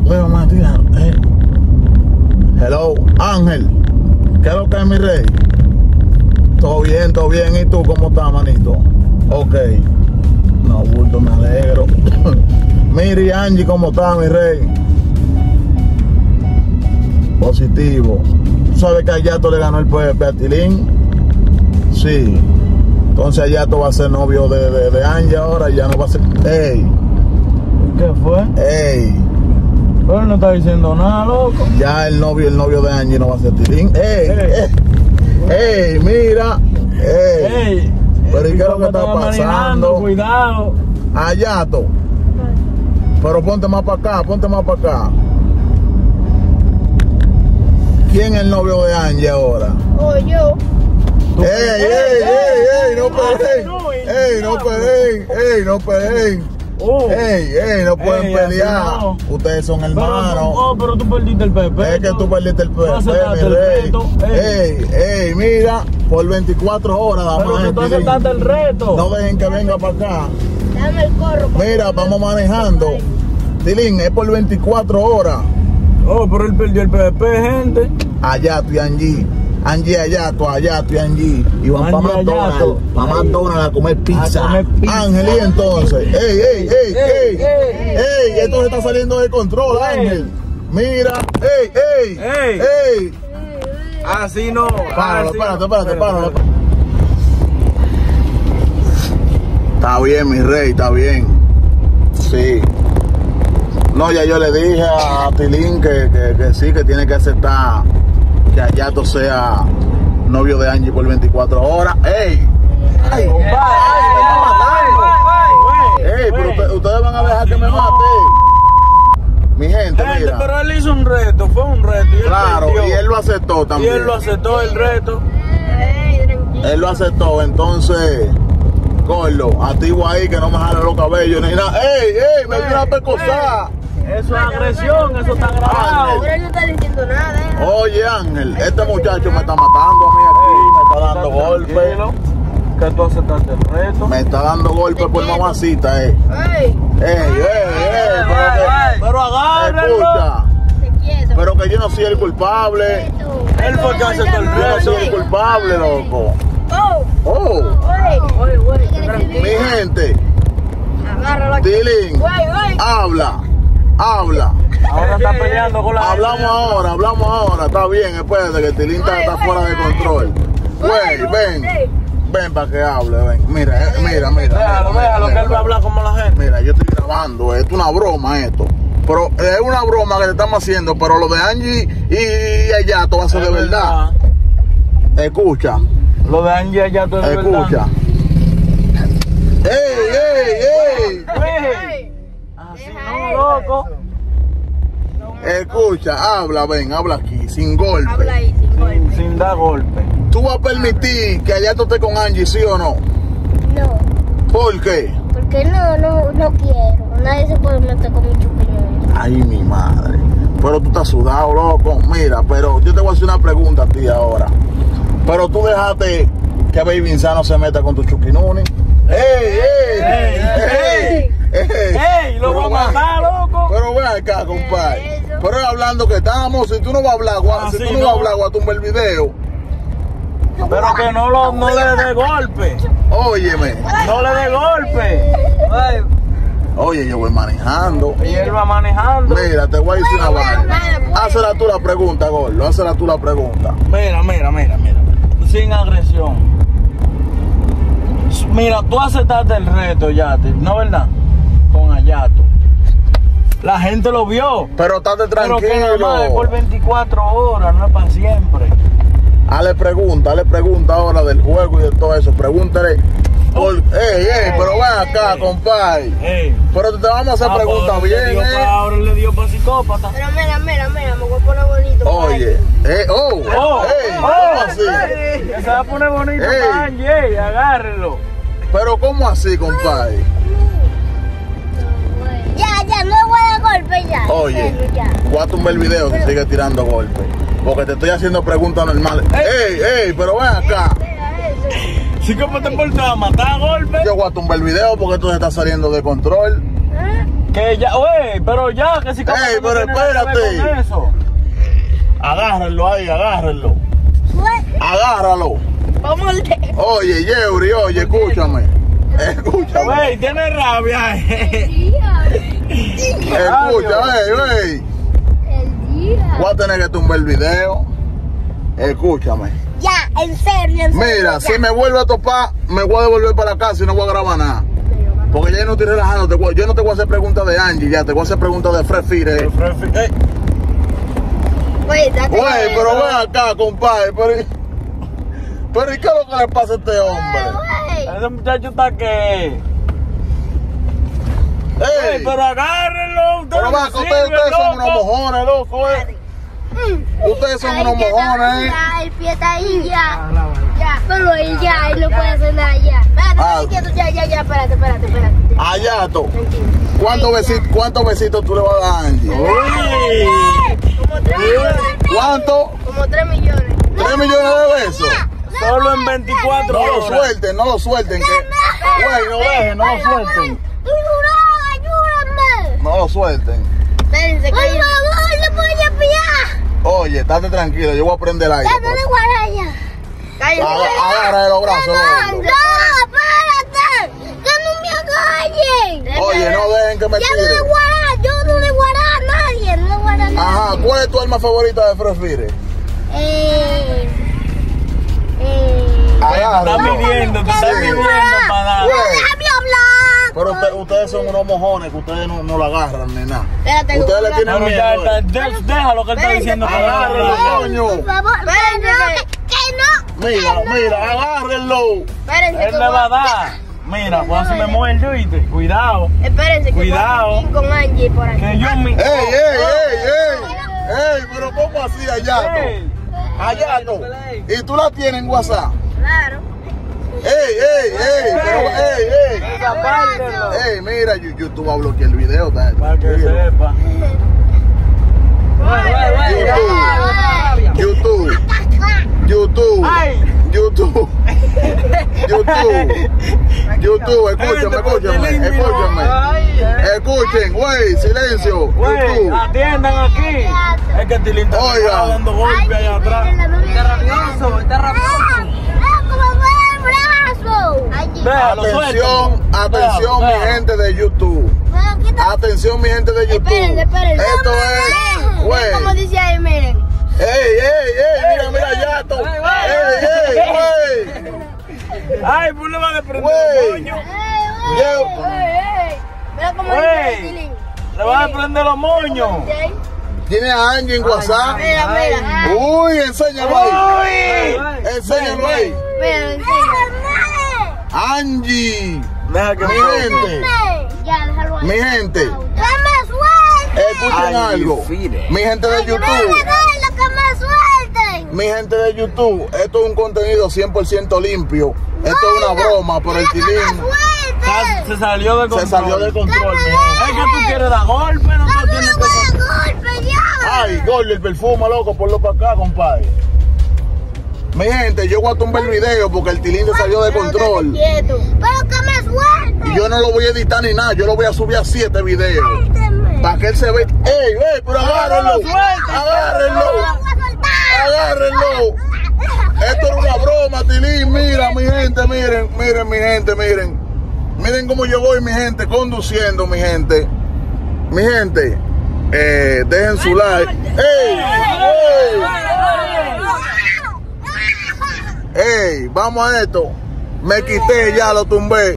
Matías. Eh. Hello, Ángel. ¿Qué es lo que es, mi rey? Todo bien, todo bien. ¿Y tú cómo estás, manito? Ok. No, bulto, me alegro. Miri, Angie, ¿cómo está, mi rey? Positivo. ¿Tú sabes que a Yato le ganó el Pepe a Tilín? Sí. Entonces Yato va a ser novio de, de, de Angie ahora y ya no va a ser... ¡Ey! ¿Qué fue? ¡Ey! Pero no está diciendo nada, loco. Ya el novio, el novio de Angie no va a ser Tilín. ¡Ey! Ey. ¡Ey! ¡Ey! Mira. ¡Ey! Ey, Pero ¿y el qué es lo que está pasando? Cuidado. Ayato. Pero ponte más para acá, ponte más para acá. ¿Quién es el novio de Angie ahora? O yo. ¡Ey, ey, ey, ey! ¡No peleen! ¡Ey, no peleen! ¡Ey, no peleen! Oh. ¡Ey, ey! No pueden Ey, pelear. no. Ustedes son Pero, hermanos. oh, pero tú perdiste el Pepe. Es que tú perdiste el pepe, mi el rey. reto. Ey, ey, mira, por 24 horas Pero damos que tú aceptaste el reto. No dejen que venga para acá. Dame el corro. Mira, vamos manejando. Tilín, es por 24 horas. Oh, pero él perdió el Pepe, gente. Ayato y Angie. Angie Ayato, Ayato y Angie. Y van para McDonald's. Para McDonald's a comer pizza. Ángel, y entonces. Ey, ey, ey, ey. Ey, esto se está saliendo de control. Ángel. Mira, ey, ey, Ey. ey. Así no. Páralo, no. espérate, páralo. Está bien, mi rey, está bien. Sí. No, ya yo le dije a Tilín que, que, que sí, que tiene que aceptar que Ayato sea novio de Angie por 24 horas. ¡Ey! ¡Ay, compadre! ¡Ay, me está matando! ¡Ey, pero usted- ustedes van a dejar que me mate! Mi gente, Gente, mira. pero él hizo un reto, fue un reto. Y él Claro, perdió. y él lo aceptó Y también. él lo aceptó el reto. Él lo aceptó, entonces, Gordo, activo ahí que no me jale los cabellos ni nada. ¡Ey, ey! Me dio una pecosada. Eso es agresión, eso está grabado. Pero él no está diciendo nada, ¿eh? Oye, Ángel, este muchacho me está matando a mí aquí, me está dando golpes. Que tú aceptaste el reto. Me está dando golpes por mamacita, eh. Ey, ¡Ey, ey, ey! Pero agárralo. escucha, pero que yo no soy el culpable. Él fue que aceptó el Yo no reto. soy el culpable, loco. Oh, Oh, oye. Oye, oye. mi gente, oye. habla, habla. Ahora está peleando con la Hablamos ahora, hablamos ahora, está bien, espérate que Tilín está, está fuera de control. Güey, ven, ven para que hable, ven. Mira, eh, mira, mira. Déjalo, mira, déjalo, que mira, él va a hablar como la gente. Mira, yo estoy grabando, esto es una broma esto. Pero es una broma que le estamos haciendo, pero lo de Angie y, y Ayato va a ser de verdad. Escucha, Lo de Angie allá todo es escucha. ¡Ey, ey, ey! Ey, no, loco. Escucha, habla, ven, habla aquí, sin golpe. Habla ahí, sin golpe. Sin dar golpe. ¿Tú vas a permitir que Ayato esté con Angie, sí o no? No, ¿Por qué? porque no, no, no quiero. Nadie se puede meter con mi chupinón. Ay, mi madre. Pero tú estás sudado, loco. Mira, pero yo te voy a hacer una pregunta a ti ahora. Pero tú dejaste que Baby Insano se meta con tu chuquinuni. ¡Ey, ey! Ey, ¡Ey! ¡Ey! ¡Ey! Lo Pero va a ven- matar, loco. Pero ven acá, compadre. Eso. Pero es hablando que estamos. Si tú no vas a hablar, Ah, si sí, tú no, no. vas a hablar, el video. Pero que no, lo, no le dé golpe. Óyeme. No le dé golpe. Oye, yo voy manejando. Y él va manejando. Mira, te voy a decir una vaina. Hazla tú la pregunta, Gordo. Hazla tú la pregunta. Mira, mira, mira, mira. Sin agresión. Mira, tú aceptaste el reto, Yate, ¿no verdad? Con Ayato. La gente lo vio. Pero estate Pero que nada más es por tranquilo. 24 horas, no es para siempre. Hazle pregunta, hazle pregunta ahora del juego y de todo eso. Pregúntale. Por... Ey, ey, pero ven acá, compadre. Ey. Pero te vamos a hacer Ah, preguntas bien, dio pa- eh. Ahora le dio para psicópata. Pero mira, mira, mira, me voy a poner bonito. Oye, eh, oh, Oh, ey, oh, ¿cómo así? Se va a poner bonito Ey. para Angie, ey, agárrelo. Pero ¿cómo así, compadre? Oye, voy a tumbar el video si sigue tirando golpes. Porque te estoy haciendo preguntas normales. Ey, ey, pero ven acá. Sí, ¿cómo te portas matar a golpe? Yo voy a tumbar el video porque esto se está saliendo de control. Que ya, wey, pero ya, que si como Ey, pero espérate. Agárrenlo ahí, agárrenlo. Agárralo. Vamos Oye, Yeuri, oye, escúchame. Escúchame. Wey, tiene rabia. Escucha, ey. El día. Voy a tener que tumbar el video. Escúchame. Ya, en serio, en serio. Mira, ya. si me vuelve a topar, me voy a devolver para la casa y no voy a grabar nada. Porque ya yo no estoy relajando. te voy- yo no te voy a hacer preguntas de Angie, ya te voy a hacer preguntas de Fred Fire. Güey, pero ven acá, compadre. Pero, pero ¿y qué es lo que le pasa a este hombre? Ese muchacho está que. Ey, Ey, pero agárrenlo. Pero va, que ustedes, ustedes son unos mojones, loco, eh. Ustedes son unos mojones, eh. ya, El pie está ahí ya. Ya, pero él ya, él no puede hacer nada ya. Espérate, Ah. ya, ya, ya, espérate, espérate, espérate. Ayato. Tranquilo. ¿Cuántos besitos, ¿Cuántos besitos tú le vas a dar a Angie? 24 No lo horas. suelten, no lo suelten. Que, güey, no dejen, no lo suelten. ¡Ayúdame! No lo suelten. Espérense, ¡Por favor, no voy a pillar! Oye, estate tranquilo, yo voy a prender aire. ¡Ya no de guaraya! Aga- Agarra de los brazos. ¡No, gordo. espérate! ¡Que no me agarren! Oye, no dejen que me Ya no le guarda, yo no le guarda a nadie, no le guarda a nadie. Ajá, ¿cuál es tu arma favorita de Fred Fire? Eh. Eh. Agarra. Está midiendo, te está Sí. midiendo para hablar. Pero usted- ustedes son unos mojones que ustedes no, no lo agarran ni nada. Espérate, Ustedes le tienen miedo. ya eh. de- déjalo que él está diciendo que agárrenlo, coño. Por favor, espérense. Que, que no. Mira, mira, agárrenlo. Espérense. Él que le va a dar. Mira, cuando se me muerde, ¿viste? Cuidado. Espérense, que Cuidado. con Angie por aquí. Que yo mi. ¡Ey, ey, ey, ey! ¡Ey, pero cómo así, Ayato? Ey, Ayato. ¿Y tú la tienes en WhatsApp? Claro. ¡Ey, ey, ey! Ey, ey! Apártenlo. ey, mira, YouTube va a bloquear el video. Para que sepa. YouTube, YouTube, YouTube. YouTube, YouTube, YouTube, escúchame, escúchame, escúchame. Escuchen, güey, silencio, Güey, atiendan aquí. Es que Tilín está dando golpe allá atrás. Está rabioso, está rabioso. Atención, atención, mi gente de YouTube. Atención, mi gente de YouTube. Espérense, espérense. Esto es, miren como güey. dice ahí, miren. ¡Ey, ey, ey! Mira, mira, Yato. ¡Ey, ey, güey! Ay, pues le va a desprender Güey. el moño. Yo- Mira cómo Güey. dice. Le va a desprender los moños. ¿Tiene a Angie en WhatsApp? Mira, mira. Uy, enséñalo ahí. Uy. Enséñalo ahí. Mira, enséñame. Angie. Deja que Mi me gente. Mi gente. ¡Que me suelten! Escuchen algo. Mi gente de ¡Dale, YouTube. Mi gente de YouTube. Esto es un contenido 100% limpio. Esto es una broma, pero el ¡Que me tilín. Sa- suelten! Se salió de control. Se salió de control. Es que tú quieres dar golpe, no ¡Dame te tienes que... golpe ya! Ay, Gordo, el perfume, loco, ponlo para acá, compadre. Mi gente, yo voy a tumbar el video porque el tilín se salió de control. ¡Pero que me suelten! Y yo no lo voy a editar ni nada, yo lo voy a subir a siete videos. Para que él se vea. ¡Ey, ey! Pero agárrenlo. Agárrenlo. Agárrenlo. Esto era una broma, Tilín. Mira, mi gente, miren, miren, mi gente, miren. Miren cómo yo voy, mi gente, conduciendo, mi gente. Mi gente, eh, dejen su like. ¡Ey! ¡Ey! ¡Ey! Vamos a esto. Me quité, ya lo tumbé.